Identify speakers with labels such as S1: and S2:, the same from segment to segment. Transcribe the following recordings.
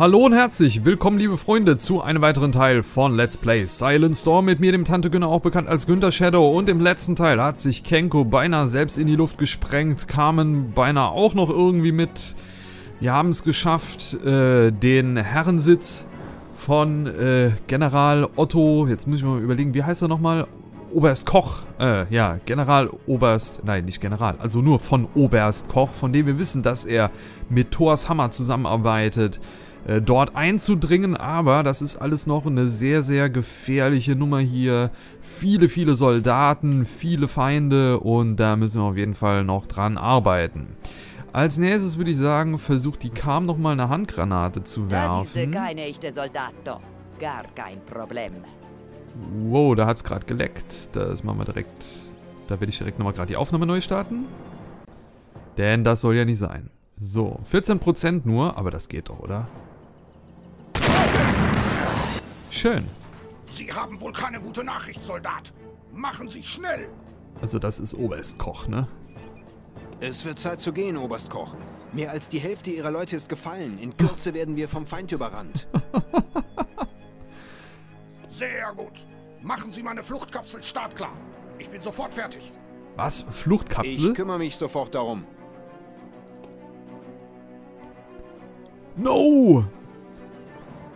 S1: Hallo und herzlich willkommen, liebe Freunde, zu einem weiteren Teil von Let's Play Silent Storm mit mir, dem Tante Günner, auch bekannt als Günther Shadow. Und im letzten Teil hat sich Kenko beinahe selbst in die Luft gesprengt, kamen beinahe auch noch irgendwie mit. Wir haben es geschafft, äh, den Herrensitz von äh, General Otto, jetzt muss ich mal überlegen, wie heißt er nochmal? Oberst Koch, äh, ja, General Oberst, nein, nicht General, also nur von Oberst Koch, von dem wir wissen, dass er mit Thors Hammer zusammenarbeitet, äh, dort einzudringen, aber das ist alles noch eine sehr, sehr gefährliche Nummer hier. Viele, viele Soldaten, viele Feinde und da müssen wir auf jeden Fall noch dran arbeiten. Als nächstes würde ich sagen, versucht die Kam nochmal eine Handgranate zu werfen.
S2: Das ist kein echter Soldat, doch. Gar kein Problem.
S1: Wow, da hat es gerade geleckt. Das machen wir direkt. Da werde ich direkt nochmal gerade die Aufnahme neu starten. Denn das soll ja nicht sein. So, 14% nur, aber das geht doch, oder? Schön.
S3: Sie haben wohl keine gute Nachricht, Soldat. Machen Sie schnell.
S1: Also das ist Oberst Koch, ne?
S4: Es wird Zeit zu gehen, Oberst Koch. Mehr als die Hälfte Ihrer Leute ist gefallen. In Kürze werden wir vom Feind überrannt.
S3: Sehr gut. Machen Sie meine Fluchtkapsel startklar. Ich bin sofort fertig.
S1: Was? Fluchtkapsel?
S4: Ich kümmere mich sofort darum.
S1: No!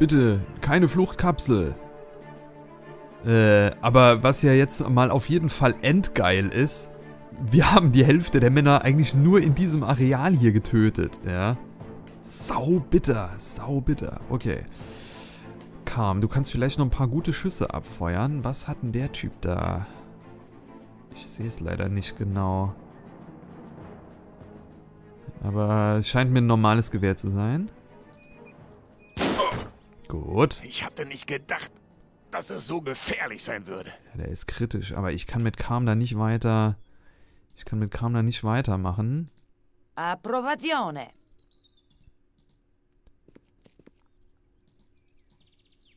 S1: Bitte, keine Fluchtkapsel. Äh, aber was ja jetzt mal auf jeden Fall endgeil ist, wir haben die Hälfte der Männer eigentlich nur in diesem Areal hier getötet, ja. Sau bitter, sau bitter. Okay. Kam, du kannst vielleicht noch ein paar gute Schüsse abfeuern. Was hat denn der Typ da? Ich sehe es leider nicht genau. Aber es scheint mir ein normales Gewehr zu sein. Gut.
S3: Ich hatte nicht gedacht, dass es so gefährlich sein würde.
S1: Ja, der ist kritisch, aber ich kann mit Kam da nicht weiter... Ich kann mit Kam da nicht weitermachen.
S2: Approvazione.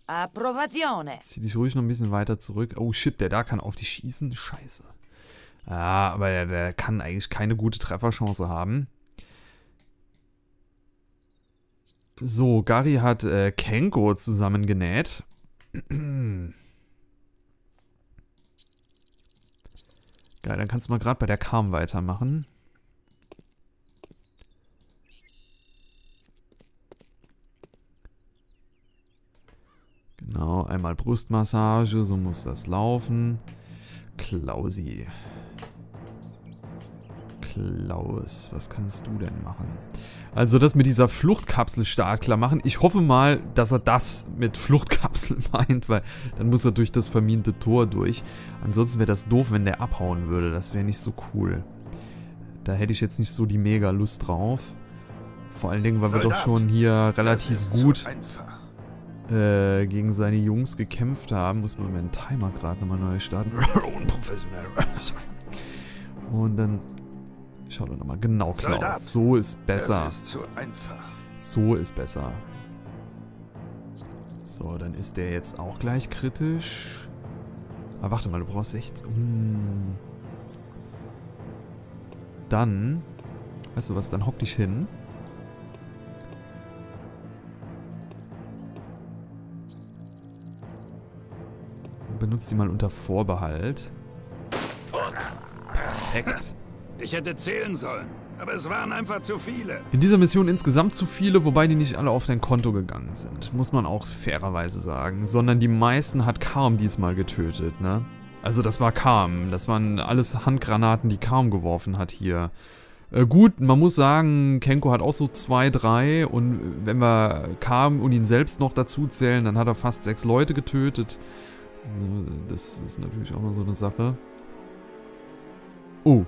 S2: Approvazione.
S1: Zieh dich ruhig noch ein bisschen weiter zurück. Oh shit, der da kann auf dich schießen. Scheiße. Ja, aber der, der kann eigentlich keine gute Trefferchance haben. So, Gary hat äh, Kenko zusammengenäht. Geil, dann kannst du mal gerade bei der Kam weitermachen. Genau, einmal Brustmassage, so muss das laufen. Klausi. Klaus, was kannst du denn machen? Also das mit dieser Fluchtkapsel startklar machen. Ich hoffe mal, dass er das mit Fluchtkapsel meint, weil dann muss er durch das vermiente Tor durch. Ansonsten wäre das doof, wenn der abhauen würde. Das wäre nicht so cool. Da hätte ich jetzt nicht so die mega Lust drauf. Vor allen Dingen, weil Soldat, wir doch schon hier relativ gut äh, gegen seine Jungs gekämpft haben. Muss man meinen Timer gerade nochmal neu starten. Unprofessionell. Und dann Schau doch nochmal. Genau, Klaus. Soldat. So ist besser.
S3: Das ist zu einfach.
S1: So ist besser. So, dann ist der jetzt auch gleich kritisch. Aber warte mal, du brauchst 16. Hm. Dann, weißt du was, dann hock dich hin. Benutzt die mal unter Vorbehalt. Perfekt.
S3: Ich hätte zählen sollen, aber es waren einfach zu viele.
S1: In dieser Mission insgesamt zu viele, wobei die nicht alle auf dein Konto gegangen sind. Muss man auch fairerweise sagen. Sondern die meisten hat Karm diesmal getötet, ne? Also das war Karm. Das waren alles Handgranaten, die Karm geworfen hat hier. Äh, gut, man muss sagen, Kenko hat auch so zwei, drei und wenn wir Karm und ihn selbst noch dazu zählen, dann hat er fast sechs Leute getötet. Also, das ist natürlich auch mal so eine Sache. Oh,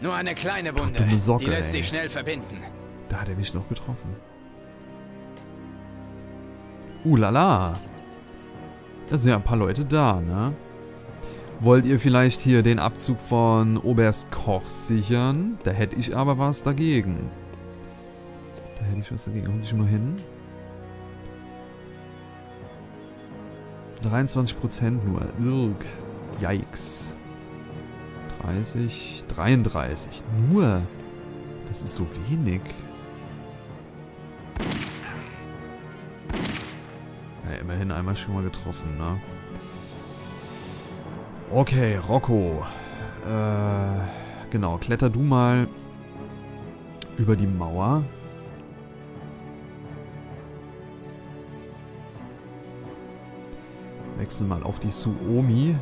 S5: Nur eine kleine Wunde.
S1: Ach, Socke,
S5: die lässt
S1: ey.
S5: sich schnell verbinden.
S1: Da hat er mich noch getroffen. Uh, lala. Da sind ja ein paar Leute da, ne? Wollt ihr vielleicht hier den Abzug von Oberst Koch sichern? Da hätte ich aber was dagegen. Da hätte ich was dagegen. Hol dich mal hin. 23% nur. Irk. Yikes. 30, 33. Nur. Das ist so wenig. Ja, immerhin einmal schon mal getroffen, ne? Okay, Rocco. Äh, genau, kletter du mal über die Mauer. Wechsel mal auf die Suomi.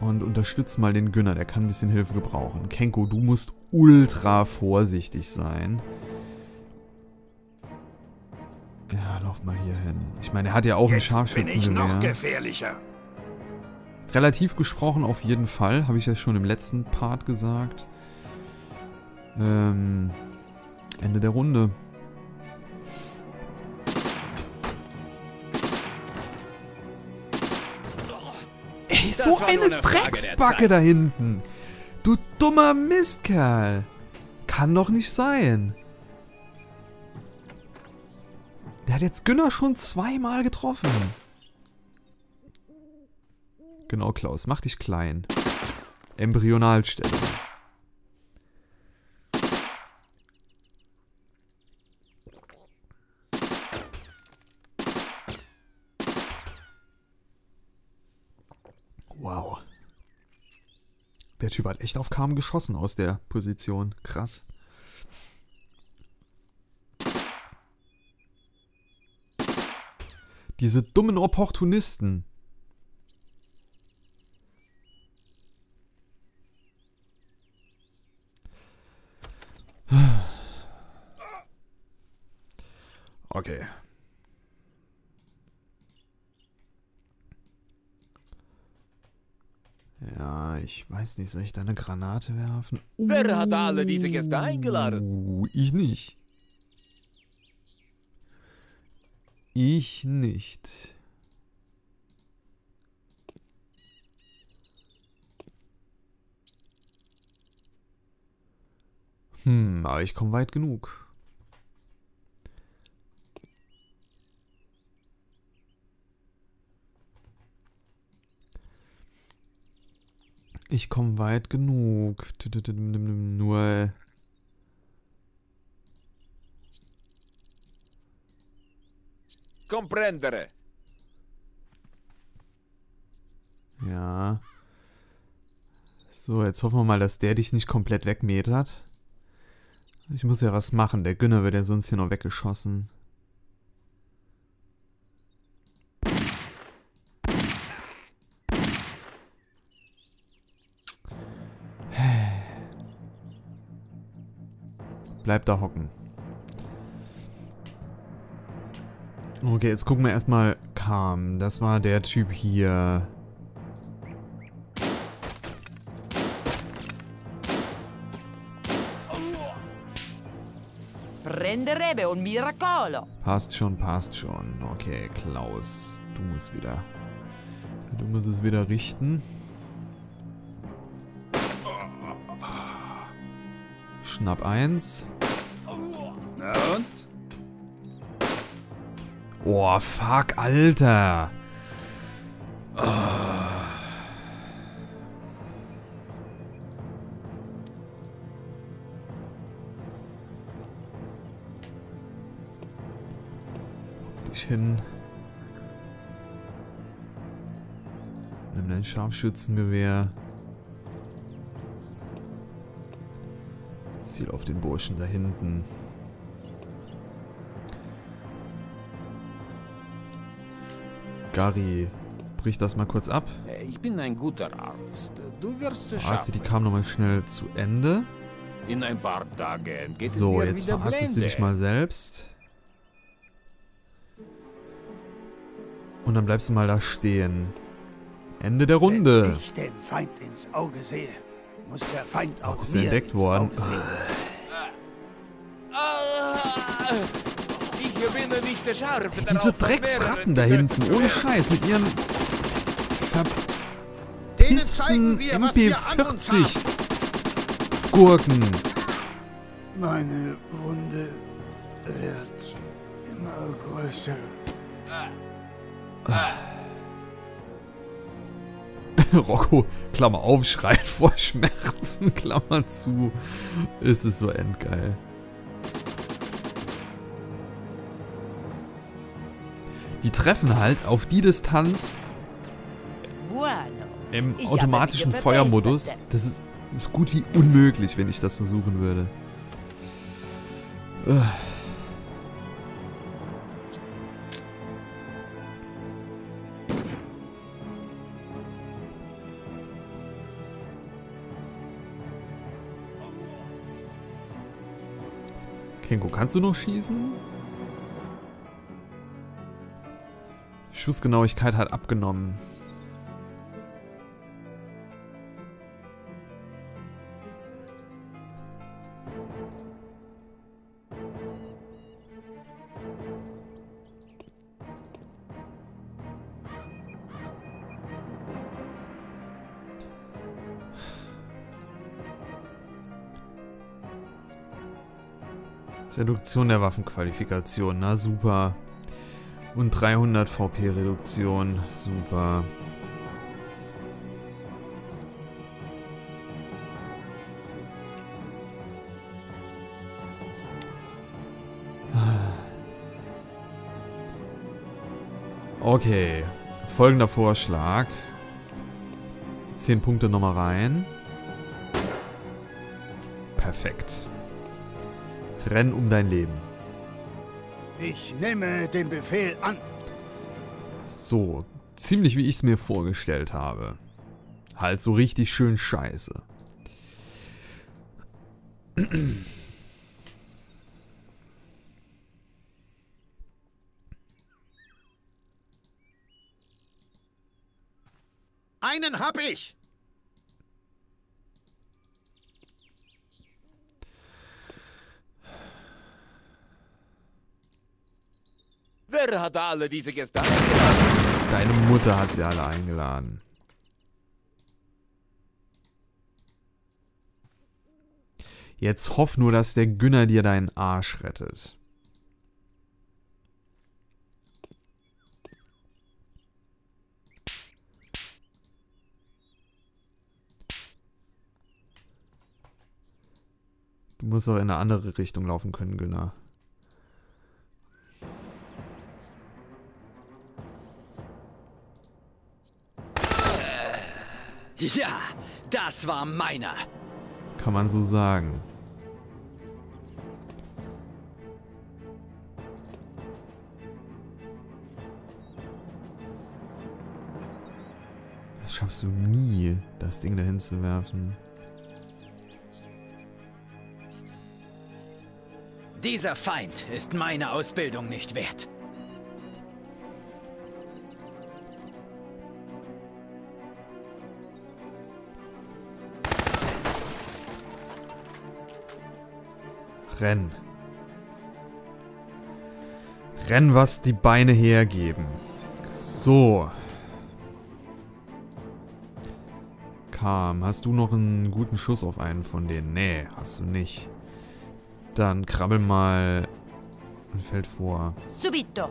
S1: Und unterstützt mal den Günner, der kann ein bisschen Hilfe gebrauchen. Kenko, du musst ultra vorsichtig sein. Ja, lauf mal hier hin. Ich meine, er hat ja auch
S3: Jetzt bin ich noch
S1: Scharfschützengewehr.
S3: gefährlicher.
S1: Relativ gesprochen auf jeden Fall, habe ich ja schon im letzten Part gesagt. Ähm, Ende der Runde.
S5: Das
S1: so eine
S5: eine
S1: Drecksbacke da hinten. Du dummer Mistkerl. Kann doch nicht sein. Der hat jetzt Günner schon zweimal getroffen. Genau, Klaus. Mach dich klein. Embryonalstellung. Wow. Der Typ hat echt auf Kam geschossen aus der Position. Krass. Diese dummen Opportunisten. Okay. Ja, ich weiß nicht, soll ich da eine Granate werfen?
S6: Wer hat alle diese Gäste eingeladen?
S1: Uh, ich nicht. Ich nicht. Hm, aber ich komme weit genug. Ich komme weit genug. Nur.
S6: Comprendere.
S1: Ja. So, jetzt hoffen wir mal, dass der dich nicht komplett wegmetert. Ich muss ja was machen. Der Günner wird ja sonst hier noch weggeschossen. Bleib da hocken. Okay, jetzt gucken wir erstmal Kam. Das war der Typ hier.
S2: Prenderebbe un miracolo.
S1: Passt schon, passt schon. Okay, Klaus, du musst wieder. Du musst es wieder richten. Schnapp eins. Oh, fuck, Alter. Oh. Dich hin. Nimm dein Scharfschützengewehr. Ziel auf den Burschen da hinten. Gary, brich das mal kurz ab.
S6: Ich bin ein guter Arzt. Du wirst es
S1: Verarzte die
S6: schaffen.
S1: kam nochmal schnell zu Ende.
S6: In ein paar Tagen geht
S1: So,
S6: es mir
S1: jetzt
S6: wieder
S1: verarztest du dich mal selbst. Und dann bleibst du mal da stehen. Ende der
S3: Wenn
S1: Runde.
S3: ich den Feind ins Auge sehe, muss der Feind auch,
S1: Auch ist
S3: mir
S1: er entdeckt
S3: ins
S1: worden. Ey, diese Drecksratten da hinten, ohne Scheiß, mit ihren verpissten
S3: zeigen wir, was wir an uns haben.
S1: MP40 Gurken.
S3: Meine Wunde wird Immer größer.
S1: Rocco, Klammer auf, schreit vor Schmerzen, Klammer zu. Es ist so endgeil. Die treffen halt auf die Distanz im automatischen Feuermodus. Das ist so gut wie unmöglich, wenn ich das versuchen würde. Ugh. Kenko, kannst du noch schießen? Schussgenauigkeit hat abgenommen. Reduktion der Waffenqualifikation, na super. Und 300 VP-Reduktion, super. Okay, folgender Vorschlag. 10 Punkte nochmal rein. Perfekt. Renn um dein Leben.
S3: Ich nehme den Befehl an.
S1: So, ziemlich wie ich es mir vorgestellt habe. Halt so richtig schön scheiße.
S3: Einen hab ich.
S6: Wer hat alle diese gestern?
S1: Deine Mutter hat sie alle eingeladen. Jetzt hoff nur, dass der Günner dir deinen Arsch rettet. Du musst auch in eine andere Richtung laufen können, Günner.
S5: Ja, das war meiner.
S1: Kann man so sagen. Das schaffst du nie, das Ding dahin zu werfen.
S5: Dieser Feind ist meine Ausbildung nicht wert.
S1: Renn. Renn, was die Beine hergeben. So. Kam, hast du noch einen guten Schuss auf einen von denen? Nee, hast du nicht. Dann krabbel mal ein Feld vor.
S2: Subito.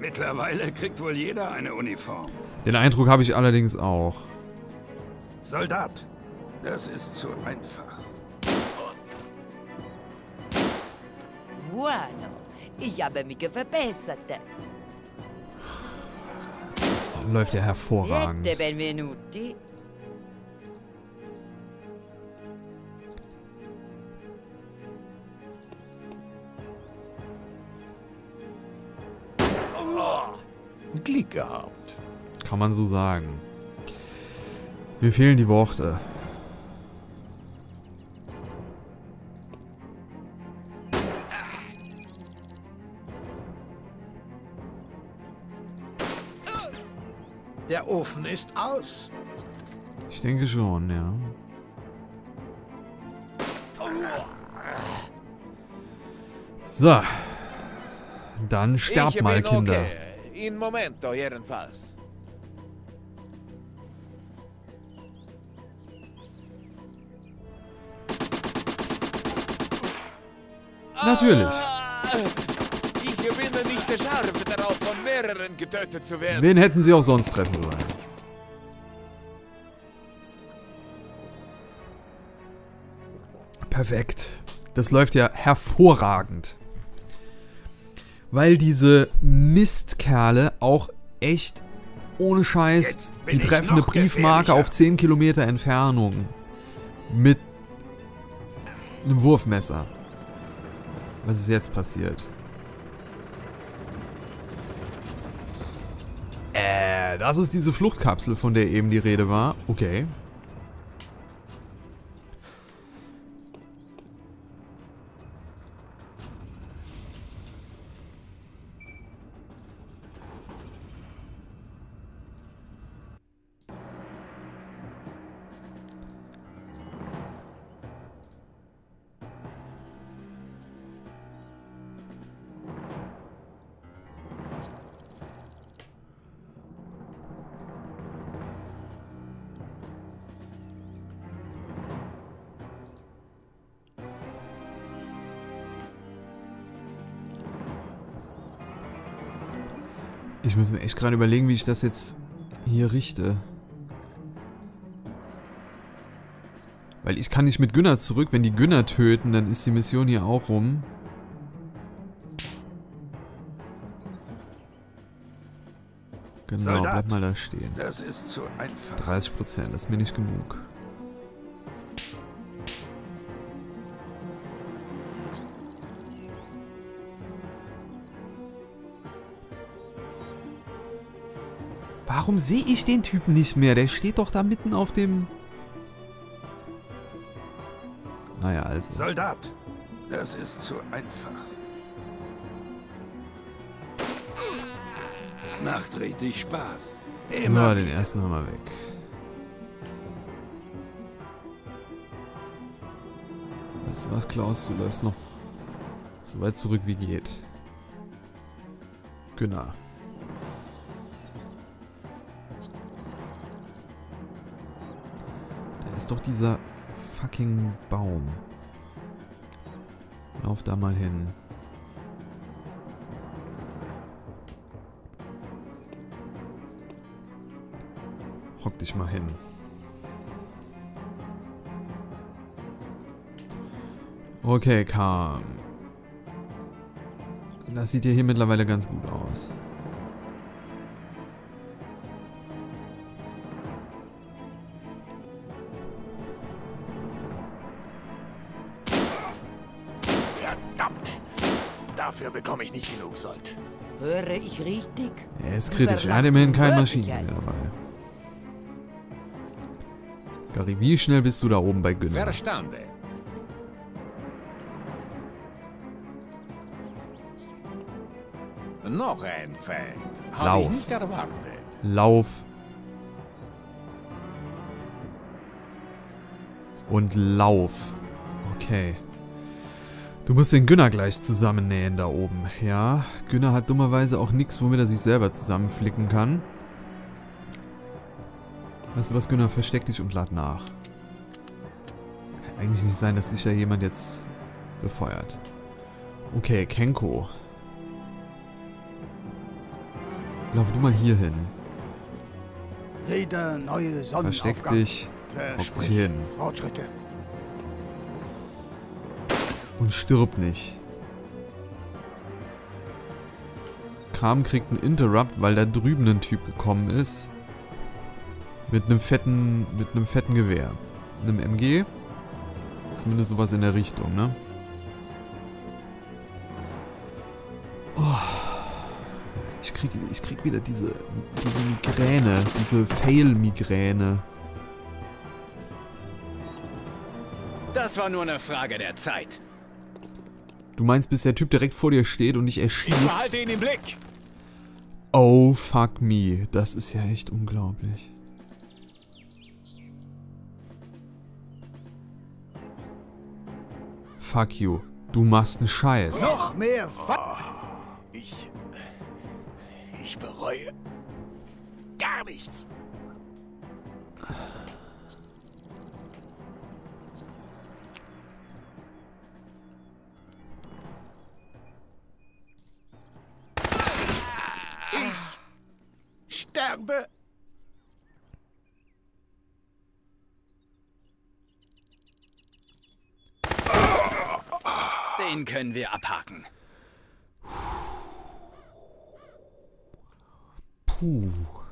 S3: Mittlerweile kriegt wohl jeder eine Uniform.
S1: Den Eindruck habe ich allerdings auch.
S3: Soldat, das ist zu einfach.
S2: Buono. Ich habe mich verbessert.
S1: Das läuft ja hervorragend.
S2: Siete benvenuti.
S3: Glück gehabt.
S1: Kann man so sagen. Mir fehlen die Worte.
S3: Der Ofen ist aus.
S1: Ich denke schon, ja. So. Dann sterbt
S6: ich
S1: mal,
S6: bin
S1: Kinder.
S6: Okay. In momento, jedenfalls.
S1: Natürlich.
S6: Ich bin nicht scharf darauf, von mehreren getötet zu werden.
S1: Wen hätten sie auch sonst treffen sollen? Perfekt. Das läuft ja hervorragend. Weil diese Mistkerle auch echt ohne Scheiß die treffende Briefmarke auf 10 Kilometer Entfernung mit einem Wurfmesser. Was ist jetzt passiert? Das ist diese Fluchtkapsel, von der eben die Rede war. Okay. Ich muss mir echt gerade überlegen, wie ich das jetzt hier richte. Weil ich kann nicht mit Günner zurück. Wenn die Günner töten, dann ist die Mission hier auch rum. Genau,
S3: Soldat.
S1: bleib mal da stehen.
S3: Das ist zu einfach.
S1: 30%, das ist mir nicht genug. Warum sehe ich den Typen nicht mehr? Der steht doch da mitten auf dem... Naja, also.
S3: Soldat, das ist zu einfach. Macht richtig Spaß.
S1: So,
S3: Immer
S1: den ersten haben wir weg. Weißt du was, Klaus? Du läufst noch so weit zurück wie geht. Genau. Ist doch dieser fucking Baum. Lauf da mal hin. Hock dich mal hin. Okay, Kam. Das sieht ja hier mittlerweile ganz gut aus.
S3: Nicht genug Sold.
S2: Höre ich richtig?
S1: Er ist kritisch. Er hat immerhin kein Maschinengewehr dabei. Gary, wie schnell bist du da oben bei Günner?
S6: Verstanden. Noch ein Feind.
S1: Lauf.
S6: ich nicht erwartet.
S1: Lauf. Und Lauf. Okay. Du musst den Günner gleich zusammennähen da oben. Ja, Günner hat dummerweise auch nichts, womit er sich selber zusammenflicken kann. Weißt du was, Günner? Versteck dich und lad nach. Kann eigentlich nicht sein, dass sich da jemand jetzt befeuert. Okay, Kenko. Lauf du mal hier hin.
S7: Jeder neue
S1: Versteck dich. Hock dich hin.
S7: Fortschritte.
S1: Und stirb nicht. Kram kriegt einen Interrupt, weil da drüben ein Typ gekommen ist. Mit einem fetten, mit einem fetten Gewehr. Einem MG. Zumindest sowas in der Richtung, ne? Oh. Ich krieg, ich krieg wieder diese, diese Migräne, diese Fail-Migräne.
S5: Das war nur eine Frage der Zeit.
S1: Du meinst, bis der Typ direkt vor dir steht und dich
S6: Ich
S1: erschießt?
S6: behalte ihn im Blick.
S1: Oh, fuck me. Das ist ja echt unglaublich. Fuck you. Du machst einen Scheiß.
S7: Noch mehr Fa
S3: Ich. Ich bereue. Gar nichts. Bombe!
S5: Den können wir abhaken.
S1: Puh.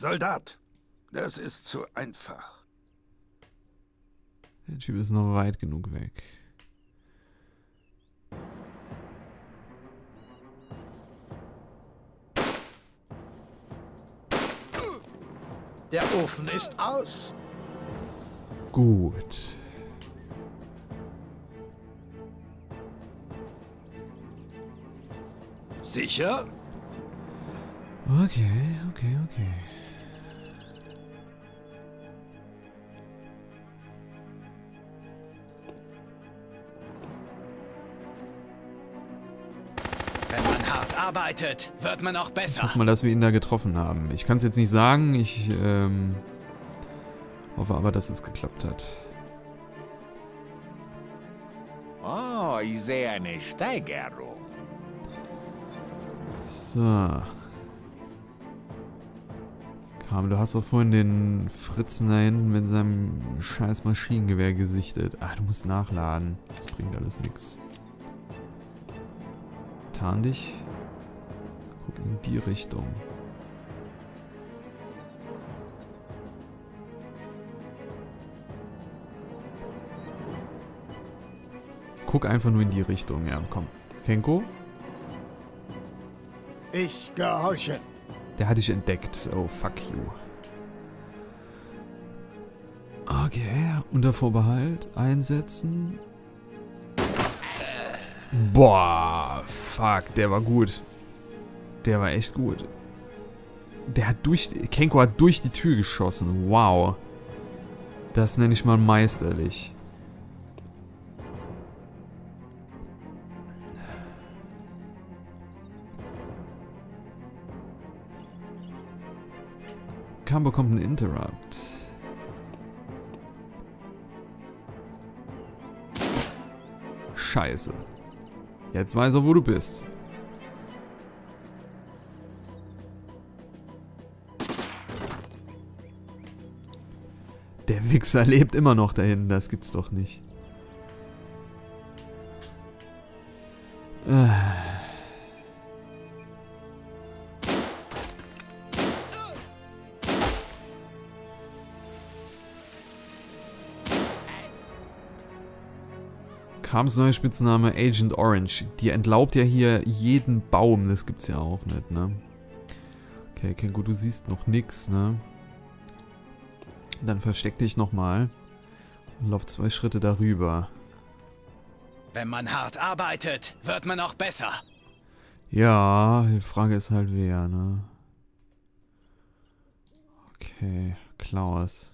S3: Soldat, das ist zu einfach.
S1: Der Typ ist noch weit genug weg.
S3: Der Ofen ist aus.
S1: Gut.
S3: Sicher?
S1: Okay, okay, okay.
S5: Arbeitet, wird man auch
S1: Ich
S5: besser.
S1: hoffe mal, dass wir ihn da getroffen haben. Ich kann es jetzt nicht sagen. Ich ähm, hoffe aber, dass es geklappt hat.
S6: Oh, ich sehe eine Steigerung.
S1: So. Kam, du hast doch vorhin den Fritzen da hinten mit seinem scheiß Maschinengewehr gesichtet. Ah, du musst nachladen. Das bringt alles nichts. Tarn dich. In die Richtung. Guck einfach nur in die Richtung, ja, komm. Kenko?
S3: Ich gehorche.
S1: Der hat dich entdeckt. Oh, fuck you. Okay, unter Vorbehalt einsetzen. Boah, fuck, der war gut. Der war echt gut. Der hat durch, Kenko hat durch die Tür geschossen. Wow. Das nenne ich mal meisterlich. Kam bekommt einen Interrupt. Scheiße. Jetzt weiß er, wo du bist. Der Wichser lebt immer noch da hinten, das gibt's doch nicht. Äh. Krams neuer Spitzname Agent Orange. Die entlaubt ja hier jeden Baum. Das gibt's ja auch nicht, ne? Okay, gut, du siehst noch nix, ne? Dann versteck dich nochmal. Und lauf zwei Schritte darüber.
S5: Wenn man hart arbeitet, wird man auch besser.
S1: Ja, die Frage ist halt wer, ne? Okay, Klaus.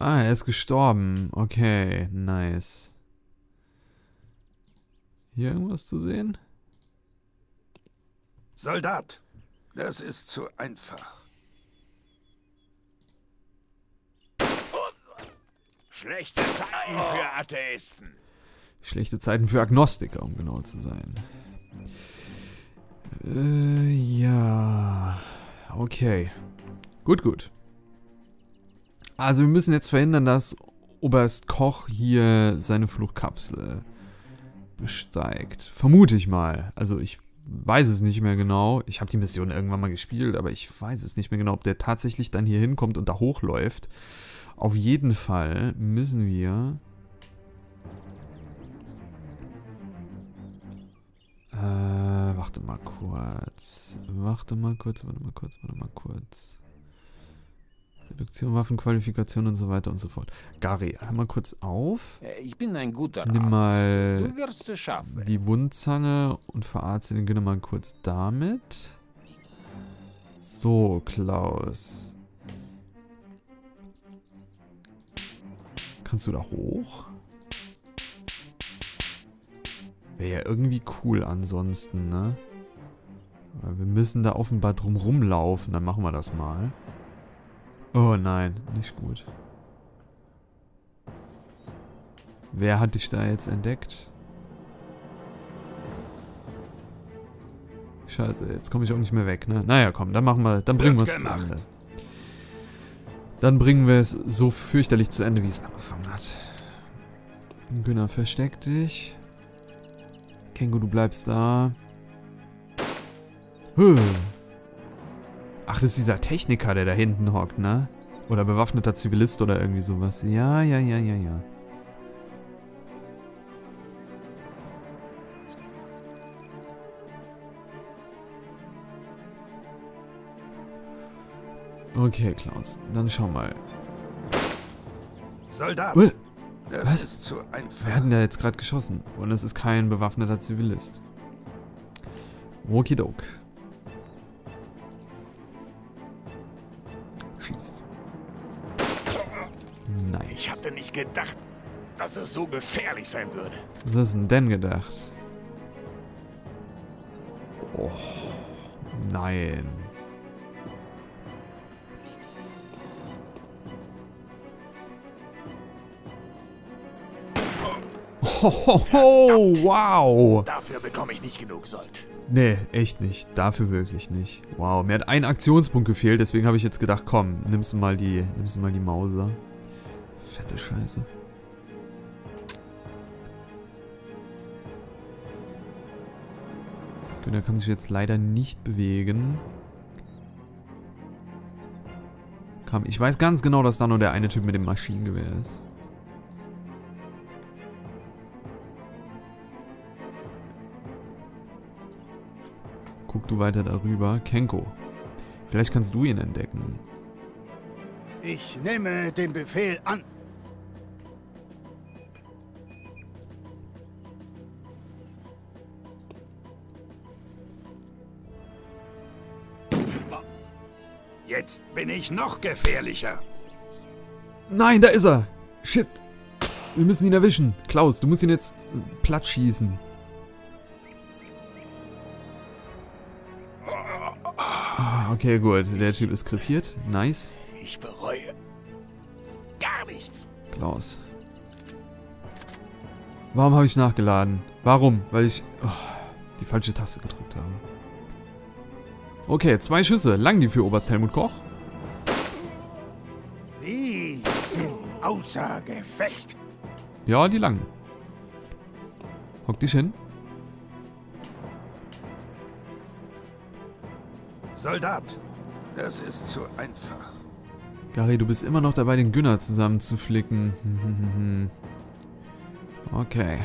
S1: Ah, er ist gestorben. Okay, nice. Hier irgendwas zu sehen?
S3: Soldat, das ist zu einfach.
S6: Schlechte Zeiten für Atheisten.
S1: Schlechte Zeiten für Agnostiker, um genau zu sein. Äh, ja. Okay. Gut, gut. Also wir müssen jetzt verhindern, dass Oberst Koch hier seine Fluchtkapsel besteigt. Vermute ich mal. Also ich weiß es nicht mehr genau. Ich habe die Mission irgendwann mal gespielt, aber ich weiß es nicht mehr genau, ob der tatsächlich dann hier hinkommt und da hochläuft. Auf jeden Fall müssen wir... Äh, warte mal kurz. Warte mal kurz, warte mal kurz, warte mal kurz. Reduktion, Waffenqualifikation und so weiter und so fort. Gary, hör mal kurz auf.
S6: Äh, Ich bin ein guter
S1: Nimm mal
S6: Du wirst es schaffen.
S1: die Wundzange und verarzte den Günner mal kurz damit. So, Klaus. Kannst du da hoch? Wäre ja irgendwie cool ansonsten, ne? Aber wir müssen da offenbar drum rumlaufen. Dann machen wir das mal. Oh nein, nicht gut. Wer hat dich da jetzt entdeckt? Scheiße, jetzt komme ich auch nicht mehr weg, ne? Naja, komm, dann machen wir, dann bringen wir es zu. Ende. Dann bringen wir es so fürchterlich zu Ende, wie es angefangen hat. Günner, versteck dich. Kengo, du bleibst da. Huh. Ach, das ist dieser Techniker, der da hinten hockt, ne? Oder bewaffneter Zivilist oder irgendwie sowas. Ja, ja, ja, ja, ja. Okay, Klaus, dann schau mal.
S3: Soldat,
S1: Ui,
S3: das
S1: was?
S3: ist zu einfach.
S1: Wer hat denn da jetzt gerade geschossen? Und es ist kein bewaffneter Zivilist. Okidok.
S3: Ich hatte nicht gedacht, dass es so gefährlich sein würde.
S1: Was hast du denn denn gedacht? Oh, nein. Ho, ho, ho, wow.
S3: Dafür bekomme ich nicht genug Sold.
S1: Nee, echt nicht. Dafür wirklich nicht. Wow, mir hat ein Aktionspunkt gefehlt, deswegen habe ich jetzt gedacht, komm, nimmst du mal die, nimmst du mal die Mauser. Fette Scheiße. Günter kann sich jetzt leider nicht bewegen. Komm, ich weiß ganz genau, dass da nur der eine Typ mit dem Maschinengewehr ist. Guck du weiter darüber. Kenko. Vielleicht kannst du ihn entdecken.
S3: Ich nehme den Befehl an. Jetzt bin ich noch gefährlicher.
S1: Nein, da ist er. Shit. Wir müssen ihn erwischen. Klaus, du musst ihn jetzt platt schießen. Ah, Okay, gut. Der Typ ist krepiert. Nice.
S3: Ich bereue.
S1: Klaus. Warum habe ich nachgeladen? Warum? Weil ich oh, die falsche Taste gedrückt habe. Okay, zwei Schüsse. Lang die für Oberst Helmut Koch?
S3: Die sind außer Gefecht.
S1: Ja, die lang. Hock dich hin.
S3: Soldat, das ist zu einfach.
S1: Gary, du bist immer noch dabei, den Günner zusammenzuflicken. Okay.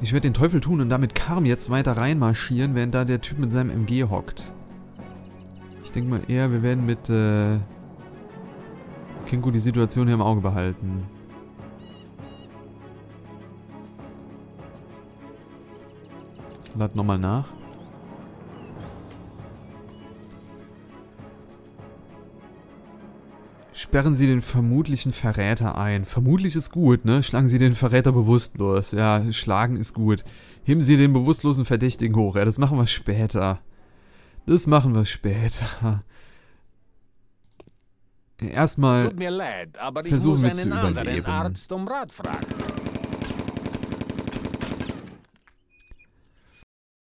S1: Ich werde den Teufel tun und damit Karm jetzt weiter reinmarschieren, während da der Typ mit seinem MG hockt. Ich denke mal eher, wir werden mit äh, Kinko die Situation hier im Auge behalten. Lad nochmal nach. Sperren Sie den vermutlichen Verräter ein. Vermutlich ist gut, ne? Schlagen Sie den Verräter bewusstlos. Ja, schlagen ist gut. Heben Sie den bewusstlosen Verdächtigen hoch. Ja, das machen wir später. Das machen wir später. Erstmal
S6: Tut mir leid, aber ich
S1: versuchen
S6: muss
S1: wir
S6: einen
S1: zu
S6: anderen
S1: überleben.
S6: Arzt um Rat fragen.